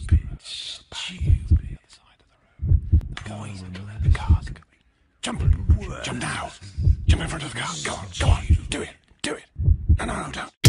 Stupid. Stupid. The Go on, the cars. Jump. Jump now. Jump in front of the car. Go on. Go on. Do it. Do it. No, no, no, don't.